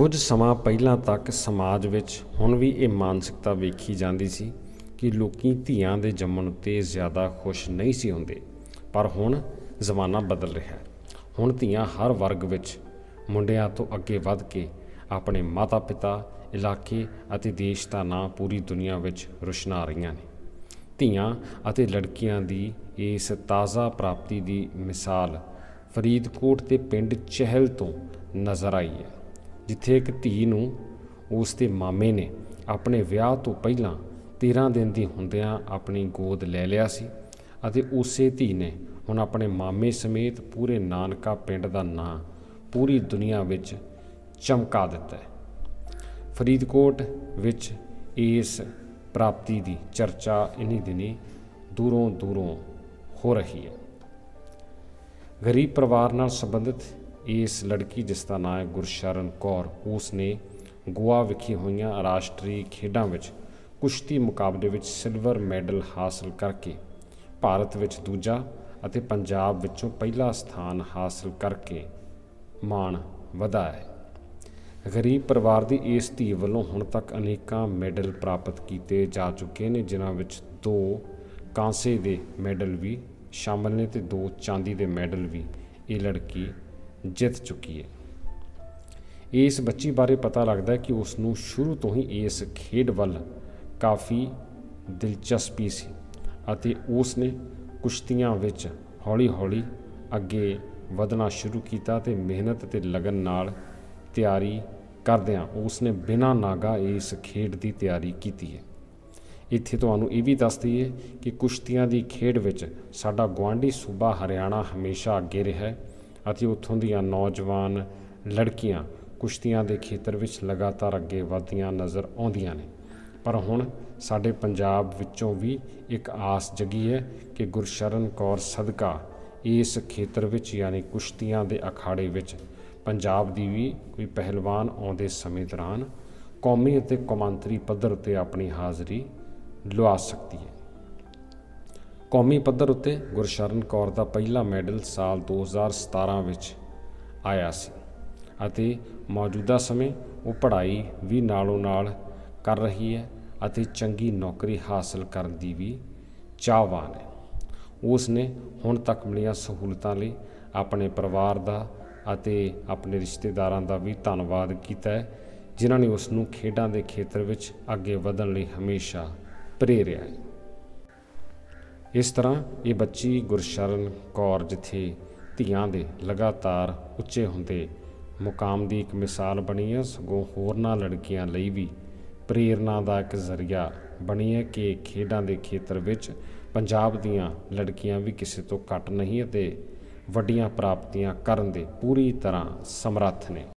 ਕੁਝ ਸਮਾਂ ਪਹਿਲਾਂ ਤੱਕ ਸਮਾਜ ਵਿੱਚ ਹੁਣ ਵੀ ਇਹ ਮਾਨਸਿਕਤਾ ਵੇਖੀ ਜਾਂਦੀ ਸੀ ਕਿ ਲੋਕੀ ਧੀਆਂ ਦੇ ਜੰਮਣ ਉੱਤੇ ਜ਼ਿਆਦਾ ਖੁਸ਼ ਨਹੀਂ ਸੀ ਹੁੰਦੇ। ਪਰ ਹੁਣ ਜ਼ਮਾਨਾ ਬਦਲ ਰਿਹਾ ਹੈ। ਹੁਣ ਧੀਆਂ ਹਰ ਵਰਗ ਵਿੱਚ ਮੁੰਡਿਆਂ ਤੋਂ ਅੱਗੇ ਵੱਧ ਕੇ ਆਪਣੇ ਮਾਤਾ-ਪਿਤਾ, ਇਲਾਕੇ ਅਤੇ ਦੇਸ਼ ਦਾ ਨਾਂ ਪੂਰੀ ਦੁਨੀਆ ਵਿੱਚ ਰੁਸ਼ਨਾ ਰਹੀਆਂ ਨੇ। ਧੀਆਂ ਅਤੇ ਲੜਕੀਆਂ ਦੀ ਇਸ ਤਾਜ਼ਾ ਪ੍ਰਾਪਤੀ ਦੀ ਮਿਸਾਲ ਫਰੀਦਕੋਟ ਦੇ ਪਿੰਡ ਚਹਿਲ ਤੋਂ ਨਜ਼ਰ ਆਈ ਹੈ। ਜਿੱਥੇ ਇੱਕ ਧੀ ਨੂੰ ਉਸ ਦੇ ਮਾਮੇ ਨੇ ਆਪਣੇ ਵਿਆਹ ਤੋਂ ਪਹਿਲਾਂ 13 ਦਿਨ ਦੀ ਹੁੰਦਿਆਂ ਆਪਣੀ ਗੋਦ ਲੈ ਲਿਆ ਸੀ ਅਤੇ ਉਸੇ ਧੀ ਨੇ ਹੁਣ ਆਪਣੇ ਮਾਮੇ ਸਮੇਤ ਪੂਰੇ ਨਾਨਕਾ ਪਿੰਡ ਦਾ ਨਾਂ ਪੂਰੀ ਦੁਨੀਆ ਵਿੱਚ ਚਮਕਾ ਦਿੱਤਾ ਹੈ। ਫਰੀਦਕੋਟ ਵਿੱਚ ਇਸ ਪ੍ਰਾਪਤੀ ਦੀ ਚਰਚਾ ਇਨੀ ਦਿਨੀ ਦੂਰੋਂ ਦੂਰੋਂ ਹੋ ਰਹੀ ਹੈ। ਗਰੀਬ ਪਰਿਵਾਰ ਨਾਲ ਸੰਬੰਧਿਤ ਇਸ ਲੜਕੀ ਜਿਸ ਦਾ ਨਾਮ ਹੈ ਗੁਰਸ਼ਰਨ ਕੌਰ ਉਸ ਨੇ ਗੋਆ ਵਿਖੇ ਹੋਈਆਂ ਰਾਸ਼ਟਰੀ ਖੇਡਾਂ ਵਿੱਚ ਕੁਸ਼ਤੀ ਮੁਕਾਬਲੇ ਵਿੱਚ ਸਿਲਵਰ ਮੈਡਲ ਹਾਸਲ ਕਰਕੇ ਭਾਰਤ ਵਿੱਚ ਦੂਜਾ ਅਤੇ ਪੰਜਾਬ ਵਿੱਚੋਂ ਪਹਿਲਾ ਸਥਾਨ ਹਾਸਲ ਕਰਕੇ ਮਾਣ ਵਧਾਇਆ ਹੈ। ਗਰੀਬ ਪਰਿਵਾਰ ਦੀ ਇਸ ਧੀ ਵੱਲੋਂ ਹੁਣ ਤੱਕ ਅਨੇਕਾਂ ਮੈਡਲ ਪ੍ਰਾਪਤ ਕੀਤੇ ਜਾ ਚੁੱਕੇ ਨੇ, ਜਿਨ੍ਹਾਂ ਵਿੱਚ ਦੋ ਕਾਂਸੇ ਦੇ ਮੈਡਲ ਵੀ ਸ਼ਾਮਲ ਨੇ ਤੇ ਦੋ ਚਾਂਦੀ ਦੇ ਮੈਡਲ ਵੀ ਇਹ ਲੜਕੀ ਜਿੱਤ ਚੁੱਕੀ ਹੈ। ਇਸ ਬੱਚੀ ਬਾਰੇ ਪਤਾ ਲੱਗਦਾ ਹੈ ਕਿ ਉਸ ਨੂੰ ਸ਼ੁਰੂ ਤੋਂ ਹੀ ਇਸ ਖੇਡ ਵੱਲ ਕਾਫੀ ਦਿਲਚਸਪੀ ਸੀ ਅਤੇ ਉਸ ਨੇ ਕੁਸ਼ਤੀਆਂ ਵਿੱਚ ਹੌਲੀ-ਹੌਲੀ ਅੱਗੇ ਵਧਣਾ ਸ਼ੁਰੂ ਕੀਤਾ ਤੇ ਮਿਹਨਤ ਤੇ ਲਗਨ ਨਾਲ ਤਿਆਰੀ ਕਰਦਿਆਂ ਉਸ ਨੇ ਬਿਨਾਂ ਨਾਗਾ ਇਸ ਖੇਡ ਦੀ ਤਿਆਰੀ ਕੀਤੀ ਹੈ। ਇੱਥੇ ਤੁਹਾਨੂੰ ਇਹ ਵੀ ਦੱਸ ਦਈਏ ਕਿ ਕੁਸ਼ਤੀਆਂ ਦੀ ਖੇਡ ਵਿੱਚ ਸਾਡਾ ਗਵਾਂਢੀ ਸੂਬਾ ਹਰਿਆਣਾ ਹਮੇਸ਼ਾ ਅੱਗੇ ਰਿਹਾ ਹੈ। ਅਤੇ ਉੱਥੋਂ ਦੀਆਂ ਨੌਜਵਾਨ ਲੜਕੀਆਂ ਕੁਸ਼ਤੀਆਂ ਦੇ ਖੇਤਰ ਵਿੱਚ ਲਗਾਤਾਰ ਅੱਗੇ ਵਧਦੀਆਂ ਨਜ਼ਰ ਆਉਂਦੀਆਂ ਨੇ। ਪਰ ਹੁਣ ਸਾਡੇ ਪੰਜਾਬ ਵਿੱਚੋਂ ਵੀ ਇੱਕ ਆਸ ਜਗੀ ਹੈ ਕਿ ਗੁਰਸ਼ਰਨ ਕੌਰ ਸਦਕਾ ਇਸ ਖੇਤਰ ਵਿੱਚ ਯਾਨੀ ਕੁਸ਼ਤੀਆਂ ਦੇ ਅਖਾੜੇ ਵਿੱਚ ਪੰਜਾਬ ਦੀ ਵੀ ਕੋਈ ਪਹਿਲਵਾਨ ਆਉਂਦੇ ਸਮੇਂ ਦੌਰਾਨ ਕੌਮੀ ਅਤੇ ਕੌਮਾਂਤਰੀ ਪੱਧਰ 'ਤੇ ਆਪਣੀ ਹਾਜ਼ਰੀ ਲਵਾ ਸਕਦੀ ਹੈ। ਕੌਮੀ ਪੱਧਰ ਉੱਤੇ ਗੁਰਸ਼ਰਨ ਕੌਰ ਦਾ ਪਹਿਲਾ ਮੈਡਲ ਸਾਲ 2017 ਵਿੱਚ ਆਇਆ ਸੀ ਅਤੇ ਮੌਜੂਦਾ ਸਮੇਂ ਉਹ ਪੜ੍ਹਾਈ ਵੀ ਨਾਲੋਂ ਨਾਲ ਕਰ ਰਹੀ ਹੈ ਅਤੇ ਚੰਗੀ ਨੌਕਰੀ ਹਾਸਲ ਕਰਨ ਦੀ ਵੀ ਚਾਹਵਾਨ ਹੈ। ਉਸ ਨੇ ਹੁਣ ਤੱਕ ਮਿਲੀਆਂ ਸਹੂਲਤਾਂ ਲਈ ਆਪਣੇ ਪਰਿਵਾਰ ਦਾ ਅਤੇ ਆਪਣੇ ਰਿਸ਼ਤੇਦਾਰਾਂ ਦਾ ਵੀ ਧੰਨਵਾਦ ਕੀਤਾ ਹੈ, ਜਿਨ੍ਹਾਂ ਨੇ ਉਸ ਨੂੰ ਖੇਡਾਂ ਦੇ ਖੇਤਰ ਵਿੱਚ ਅੱਗੇ ਵਧਣ ਲਈ ਹਮੇਸ਼ਾ ਪ੍ਰੇਰਿਆ ਹੈ। ਇਸ ਤਰ੍ਹਾਂ ਇਹ ਬੱਚੀ ਗੁਰਸ਼ਰਨ ਕੌਰ ਜਿੱਥੇ ਧੀਆਂ ਦੇ ਲਗਾਤਾਰ ਉੱਚੇ ਹੁੰਦੇ ਮੁਕਾਮ ਦੀ ਇੱਕ ਮਿਸਾਲ ਬਣੀ ਹੈ, ਸਗੋਂ ਹੋਰਨਾਂ ਲੜਕੀਆਂ ਲਈ ਵੀ ਪ੍ਰੇਰਨਾ ਦਾ ਇੱਕ ਜ਼ਰੀਆ ਬਣੀ ਹੈ ਕਿ ਖੇਡਾਂ ਦੇ ਖੇਤਰ ਵਿੱਚ ਪੰਜਾਬ ਦੀਆਂ ਲੜਕੀਆਂ ਵੀ ਕਿਸੇ ਤੋਂ ਘੱਟ ਨਹੀਂ ਅਤੇ ਵੱਡੀਆਂ ਪ੍ਰਾਪਤੀਆਂ ਕਰਨ ਦੇ ਪੂਰੀ ਤਰ੍ਹਾਂ ਸਮਰੱਥ ਨੇ।